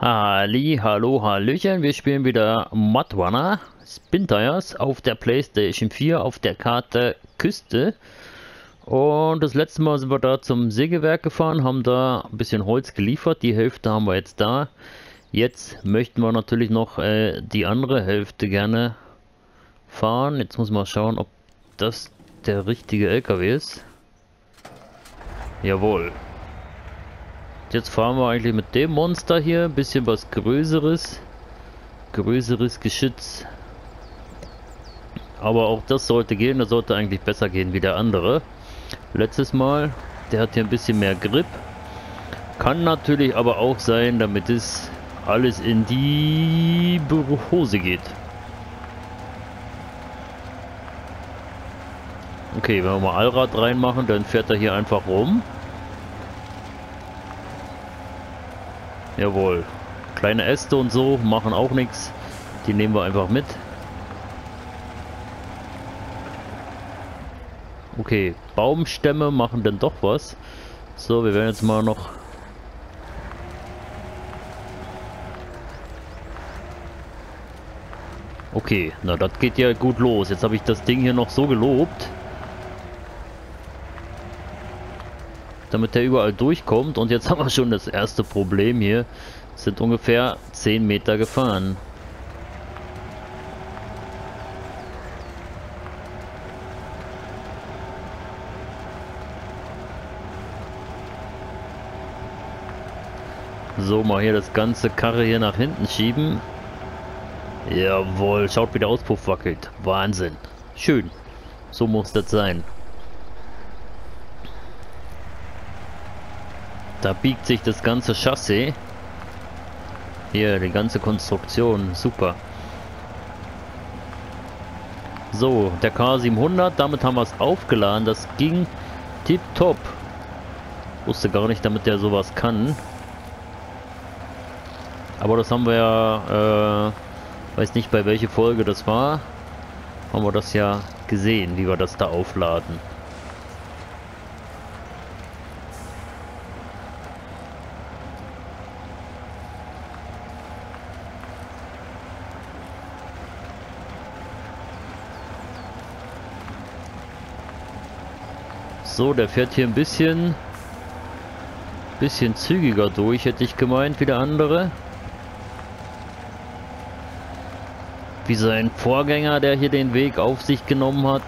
Halli, hallo, hallöchen, wir spielen wieder Mud Runner Spin Tires auf der Playstation 4 auf der Karte Küste. Und das letzte Mal sind wir da zum Sägewerk gefahren, haben da ein bisschen Holz geliefert, die Hälfte haben wir jetzt da. Jetzt möchten wir natürlich noch äh, die andere Hälfte gerne fahren. Jetzt muss man schauen, ob das der richtige LKW ist. Jawohl. Jetzt fahren wir eigentlich mit dem Monster hier. Ein bisschen was Größeres. Größeres Geschütz. Aber auch das sollte gehen. Das sollte eigentlich besser gehen wie der andere. Letztes Mal. Der hat hier ein bisschen mehr Grip. Kann natürlich aber auch sein, damit es alles in die Hose geht. Okay, wenn wir mal Allrad reinmachen, dann fährt er hier einfach rum. Jawohl. Kleine Äste und so machen auch nichts. Die nehmen wir einfach mit. Okay, Baumstämme machen dann doch was. So, wir werden jetzt mal noch... Okay, na das geht ja gut los. Jetzt habe ich das Ding hier noch so gelobt. Damit er überall durchkommt. Und jetzt haben wir schon das erste Problem hier. Sind ungefähr 10 Meter gefahren. So, mal hier das ganze Karre hier nach hinten schieben. Jawohl, schaut wie der Auspuff wackelt. Wahnsinn. Schön. So muss das sein. Da biegt sich das ganze Chassis. Hier, die ganze Konstruktion. Super. So, der K700, damit haben wir es aufgeladen. Das ging tipptopp. Wusste gar nicht, damit der sowas kann. Aber das haben wir ja, äh, weiß nicht bei welcher Folge das war. Haben wir das ja gesehen, wie wir das da aufladen. So, der fährt hier ein bisschen bisschen zügiger durch, hätte ich gemeint, wie der andere. Wie sein Vorgänger, der hier den Weg auf sich genommen hat.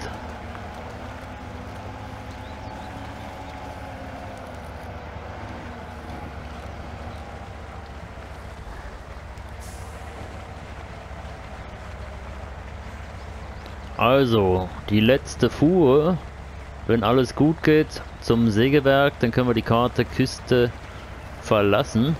Also, die letzte Fuhr wenn alles gut geht, zum Sägewerk, dann können wir die Karte Küste verlassen.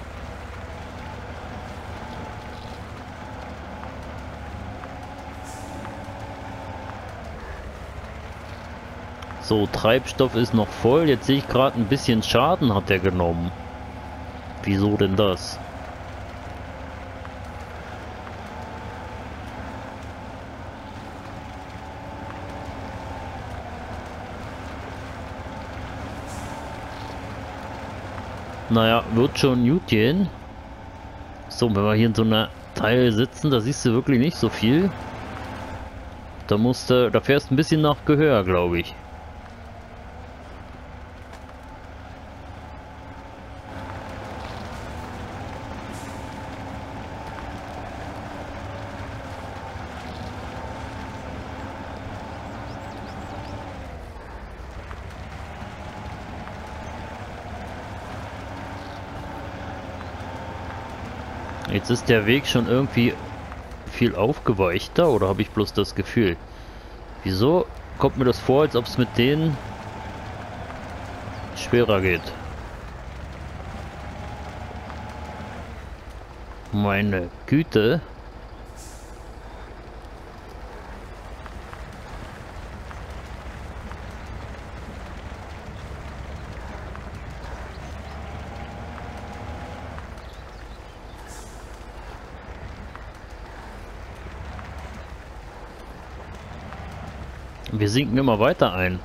So, Treibstoff ist noch voll. Jetzt sehe ich gerade ein bisschen Schaden hat er genommen. Wieso denn das? Naja, wird schon gut gehen. So, wenn wir hier in so einer Teil sitzen, da siehst du wirklich nicht so viel. Da musst du, da fährst ein bisschen nach Gehör, glaube ich. Jetzt ist der Weg schon irgendwie viel aufgeweichter oder habe ich bloß das Gefühl? Wieso kommt mir das vor, als ob es mit denen schwerer geht? Meine Güte. sinken immer weiter ein.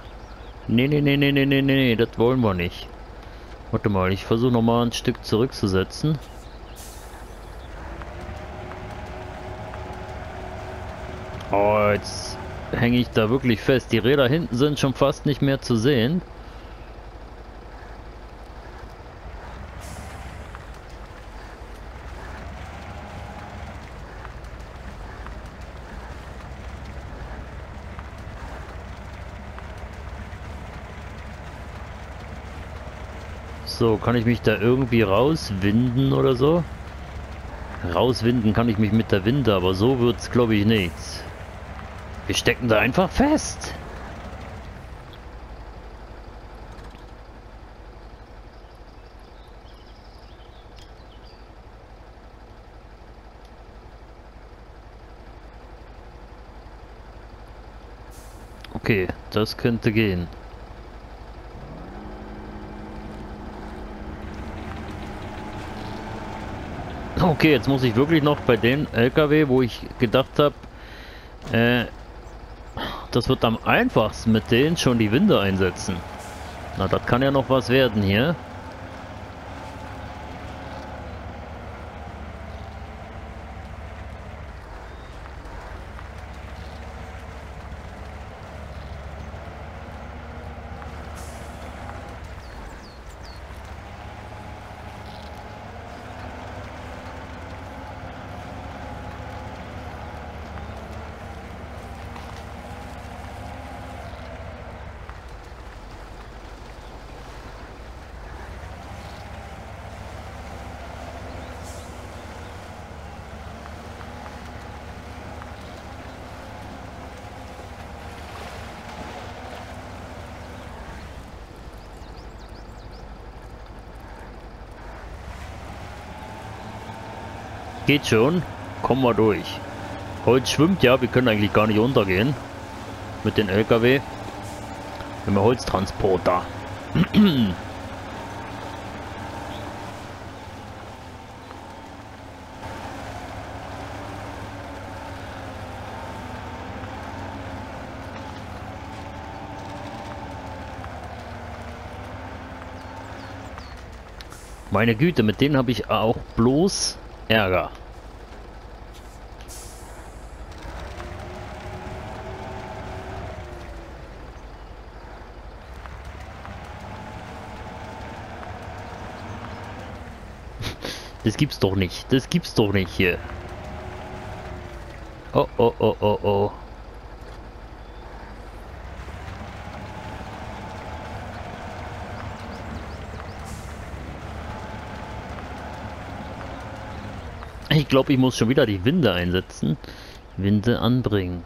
Nee, nee, nee, nee, nee, nee, nee, das wollen wir nicht. Warte mal, ich versuche nochmal ein Stück zurückzusetzen. Oh, jetzt hänge ich da wirklich fest. Die Räder hinten sind schon fast nicht mehr zu sehen. So, kann ich mich da irgendwie rauswinden oder so? Rauswinden kann ich mich mit der Winde, aber so wird's glaube ich nichts. Wir stecken da einfach fest. Okay, das könnte gehen. Okay, jetzt muss ich wirklich noch bei den LKW, wo ich gedacht habe, äh, das wird am einfachsten mit denen schon die Winde einsetzen. Na, das kann ja noch was werden hier. Geht schon. Kommen wir durch. Holz schwimmt ja, wir können eigentlich gar nicht untergehen. Mit den LKW. Wir haben Holztransporter. Meine Güte, mit denen habe ich auch bloß Ärger. Das gibt's doch nicht. Das gibt's doch nicht hier. Oh, oh, oh, oh, oh. Ich glaube, ich muss schon wieder die Winde einsetzen. Winde anbringen.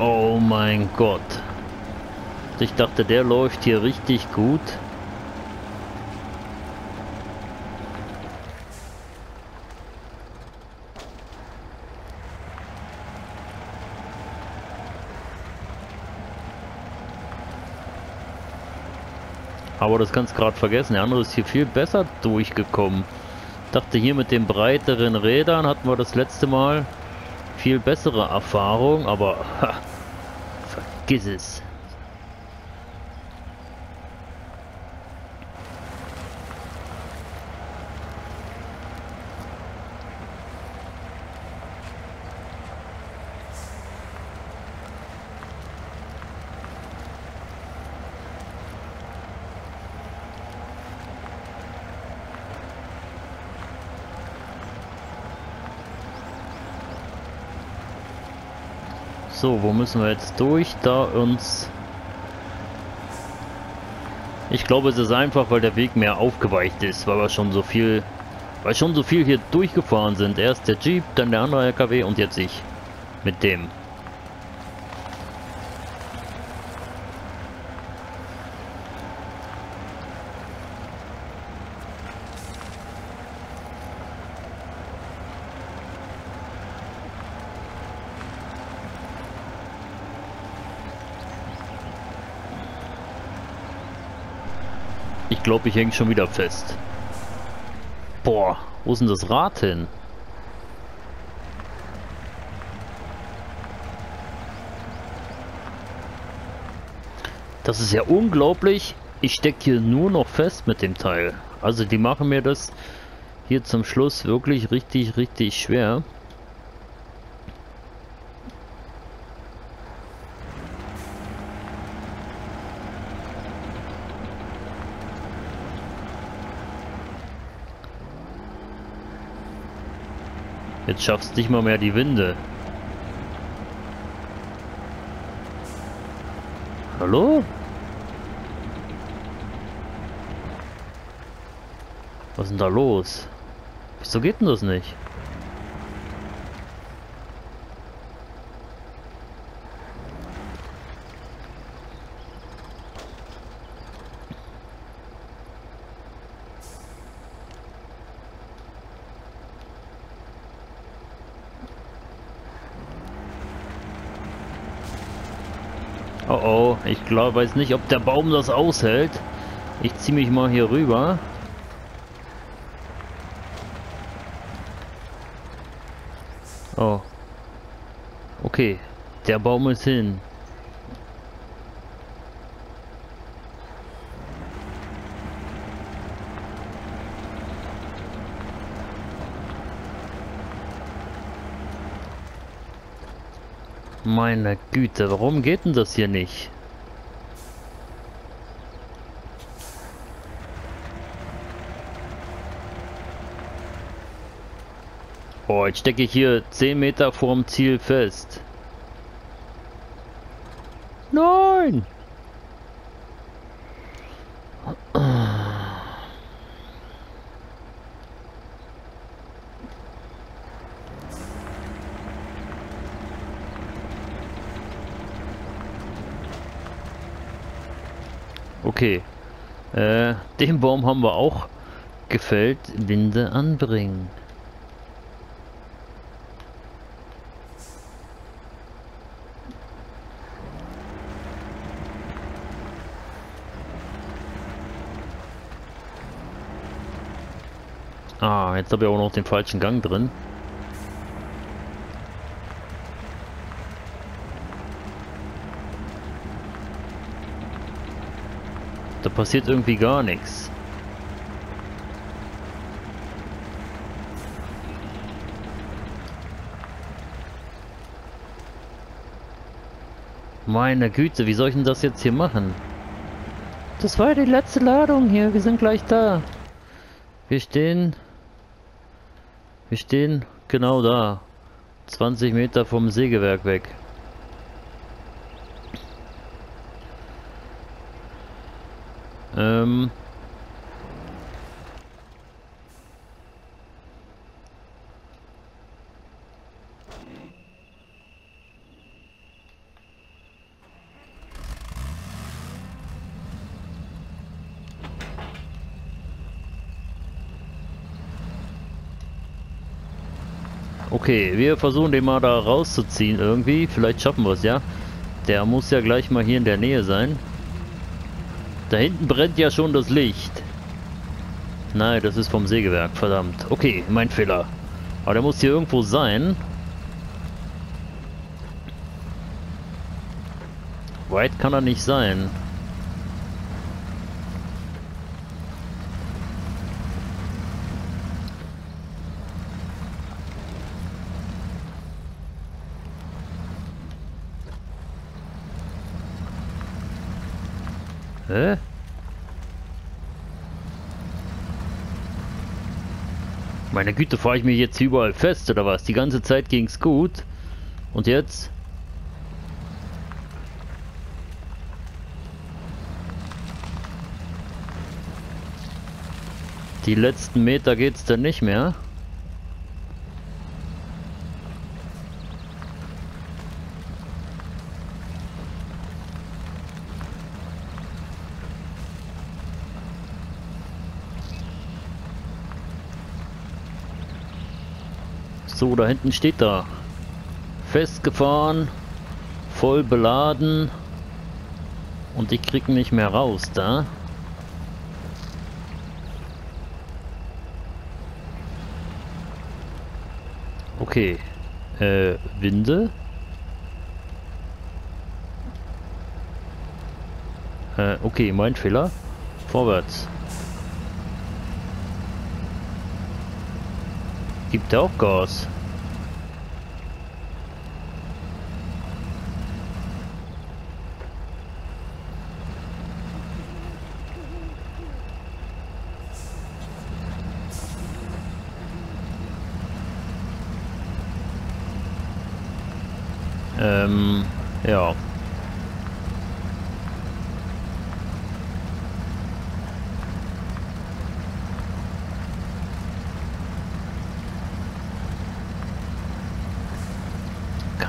Oh mein Gott. Ich dachte, der läuft hier richtig gut. Aber das kannst du gerade vergessen. Der andere ist hier viel besser durchgekommen. Dachte hier mit den breiteren Rädern hatten wir das letzte Mal viel bessere Erfahrung, aber ha, vergiss es. So, wo müssen wir jetzt durch? Da uns... Ich glaube, es ist einfach, weil der Weg mehr aufgeweicht ist, weil wir schon so viel... Weil schon so viel hier durchgefahren sind. Erst der Jeep, dann der andere LKW und jetzt ich. Mit dem. Glaube, ich hänge schon wieder fest. Boah, wo ist denn das Rad hin? Das ist ja unglaublich. Ich stecke hier nur noch fest mit dem Teil. Also die machen mir das hier zum Schluss wirklich richtig, richtig schwer. Jetzt schaffst nicht mal mehr die Winde. Hallo? Was ist denn da los? Wieso geht denn das nicht? Oh oh, ich glaube, weiß nicht, ob der Baum das aushält. Ich ziehe mich mal hier rüber. Oh. Okay, der Baum ist hin. Meine Güte, warum geht denn das hier nicht? Oh, jetzt stecke ich hier 10 Meter vorm Ziel fest. Nein! Okay. Äh, den Baum haben wir auch gefällt. Winde anbringen. Ah, jetzt habe ich auch noch den falschen Gang drin. Da passiert irgendwie gar nichts. Meine Güte, wie soll ich denn das jetzt hier machen? Das war die letzte Ladung hier, wir sind gleich da. Wir stehen... Wir stehen genau da. 20 Meter vom Sägewerk weg. Ähm. Okay, wir versuchen den mal da rauszuziehen irgendwie. Vielleicht schaffen wir es, ja. Der muss ja gleich mal hier in der Nähe sein. Da hinten brennt ja schon das Licht. Nein, das ist vom Sägewerk, verdammt. Okay, mein Fehler. Aber der muss hier irgendwo sein. Weit kann er nicht sein. Hä? Meine Güte, fahre ich mich jetzt überall fest oder was? Die ganze Zeit ging's gut. Und jetzt? Die letzten Meter geht's dann nicht mehr. So, da hinten steht da. Festgefahren, voll beladen und ich krieg nicht mehr raus da. Okay, äh, Winde. Äh, okay, mein Fehler. Vorwärts. Gibt auch Gas.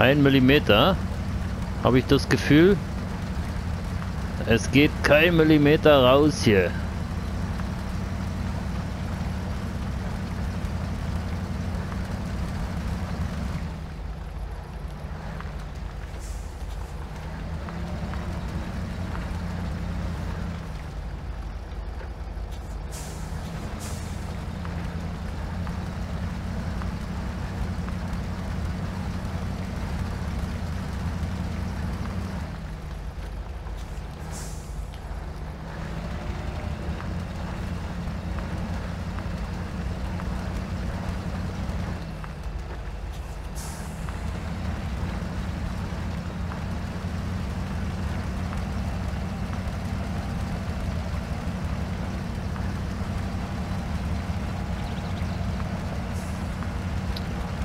Kein Millimeter, habe ich das Gefühl. Es geht kein Millimeter raus hier.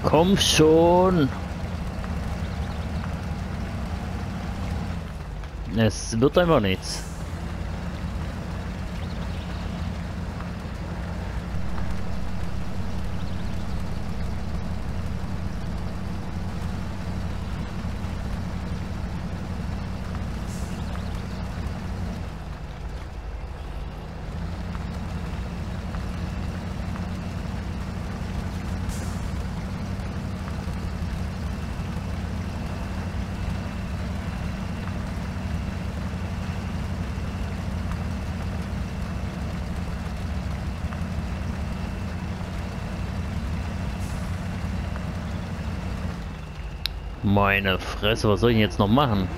Komm schon. Es wird einfach nichts. Meine Fresse, was soll ich jetzt noch machen?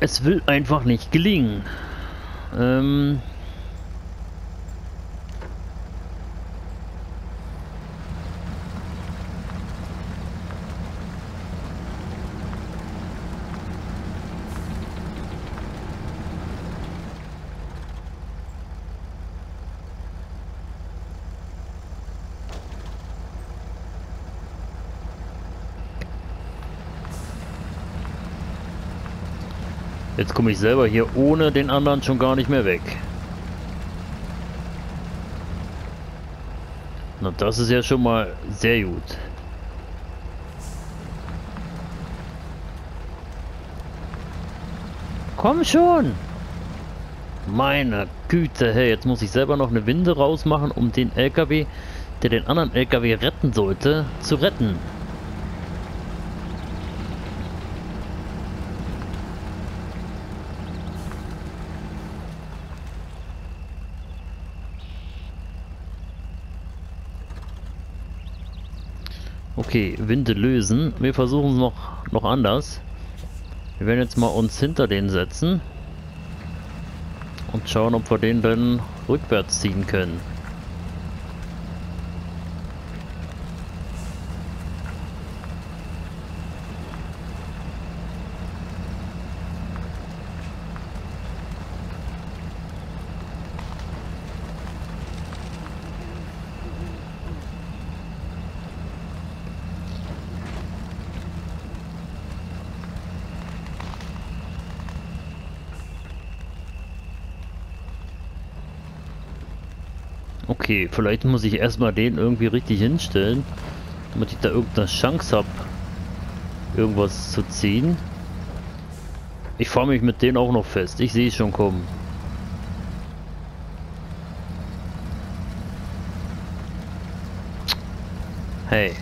Es will einfach nicht gelingen. Ähm Jetzt komme ich selber hier ohne den anderen schon gar nicht mehr weg. Na, das ist ja schon mal sehr gut. Komm schon! Meine Güte, hey, jetzt muss ich selber noch eine Winde rausmachen, um den LKW, der den anderen LKW retten sollte, zu retten. Okay, Winde lösen. Wir versuchen es noch, noch anders. Wir werden jetzt mal uns hinter den setzen. Und schauen, ob wir den dann rückwärts ziehen können. Okay, vielleicht muss ich erstmal den irgendwie richtig hinstellen, damit ich da irgendeine Chance habe, irgendwas zu ziehen. Ich fahre mich mit denen auch noch fest. Ich sehe schon kommen. Hey.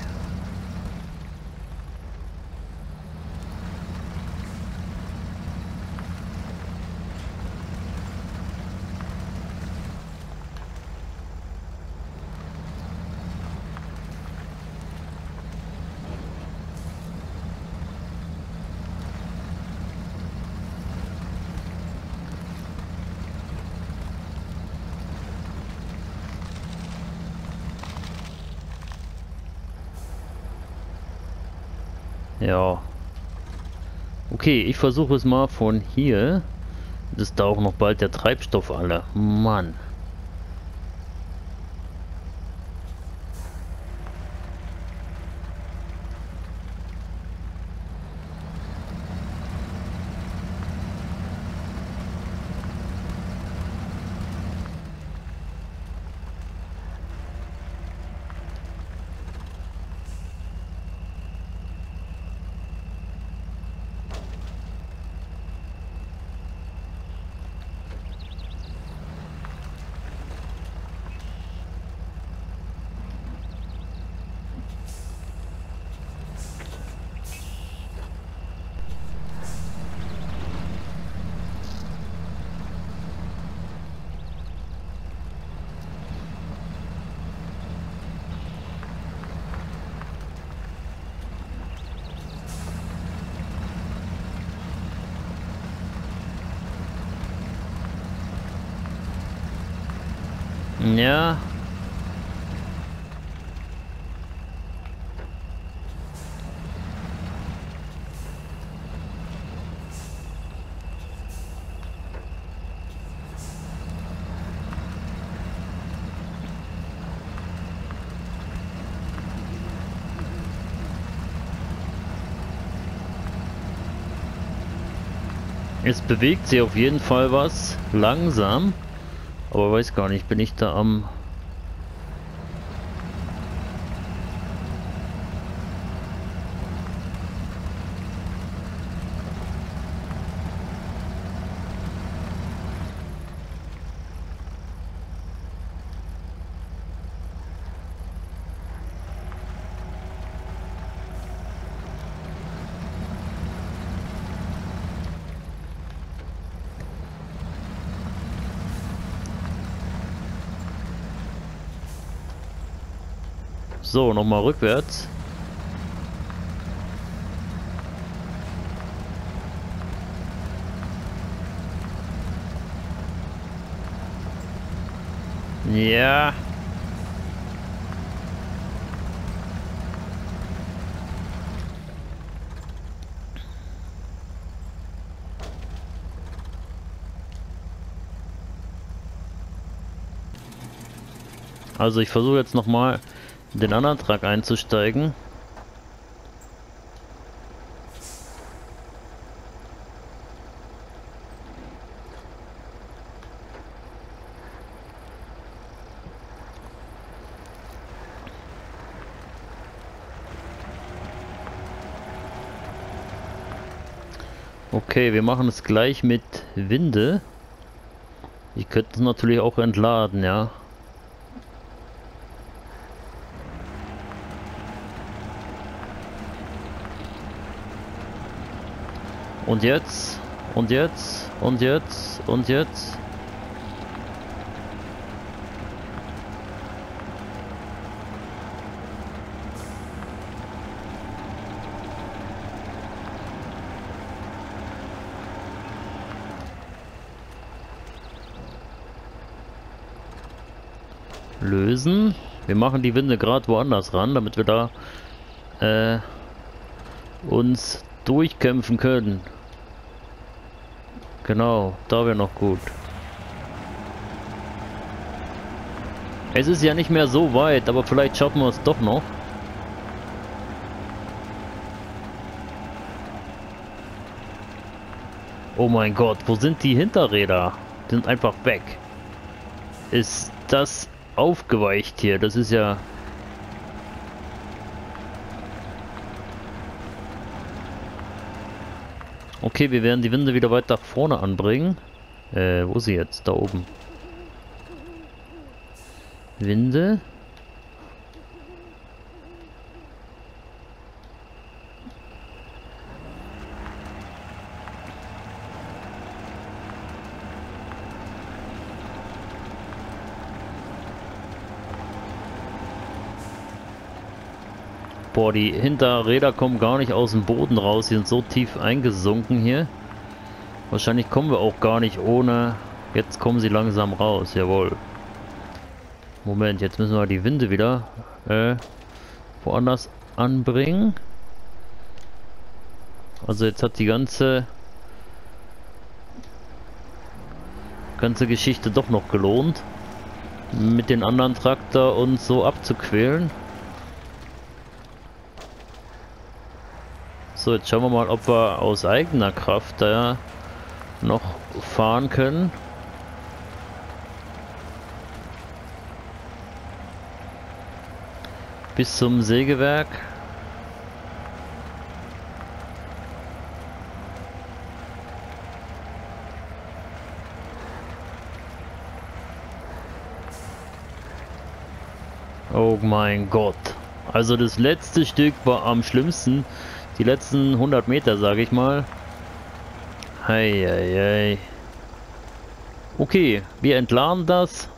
Ja. Okay, ich versuche es mal von hier. Das ist da auch noch bald der Treibstoff alle. Mann. Ja. Es bewegt sich auf jeden Fall was langsam. Aber weiß gar nicht, bin ich da am... So, nochmal rückwärts. Ja. Also ich versuche jetzt nochmal den anderen Truck einzusteigen. Okay, wir machen es gleich mit Winde. Ich könnte es natürlich auch entladen, ja. Und jetzt? Und jetzt? Und jetzt? Und jetzt? Lösen. Wir machen die Winde gerade woanders ran, damit wir da äh, uns durchkämpfen können. Genau, da wäre noch gut. Es ist ja nicht mehr so weit, aber vielleicht schaffen wir es doch noch. Oh mein Gott, wo sind die Hinterräder? Die sind einfach weg. Ist das aufgeweicht hier? Das ist ja... Okay, wir werden die Winde wieder weiter vorne anbringen. Äh, wo ist sie jetzt? Da oben. Winde. Boah, die Hinterräder kommen gar nicht aus dem Boden raus. Die sind so tief eingesunken hier. Wahrscheinlich kommen wir auch gar nicht ohne... Jetzt kommen sie langsam raus, jawohl. Moment, jetzt müssen wir die Winde wieder äh, woanders anbringen. Also jetzt hat die ganze ganze Geschichte doch noch gelohnt, mit den anderen Traktor und so abzuquälen. So, jetzt schauen wir mal, ob wir aus eigener Kraft da noch fahren können. Bis zum Sägewerk. Oh mein Gott. Also das letzte Stück war am schlimmsten. Die letzten 100 Meter, sage ich mal. Hei, hei, hei. Okay, wir entladen das.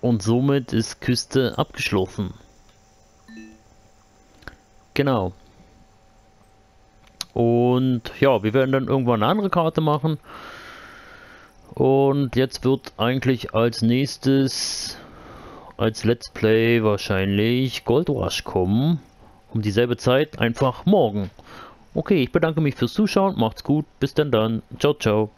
Und somit ist Küste abgeschlossen. Genau. Und ja, wir werden dann irgendwann eine andere Karte machen. Und jetzt wird eigentlich als nächstes als Let's Play wahrscheinlich Gold Rush kommen. Um dieselbe Zeit, einfach morgen. Okay, ich bedanke mich fürs Zuschauen, macht's gut, bis denn dann, ciao ciao.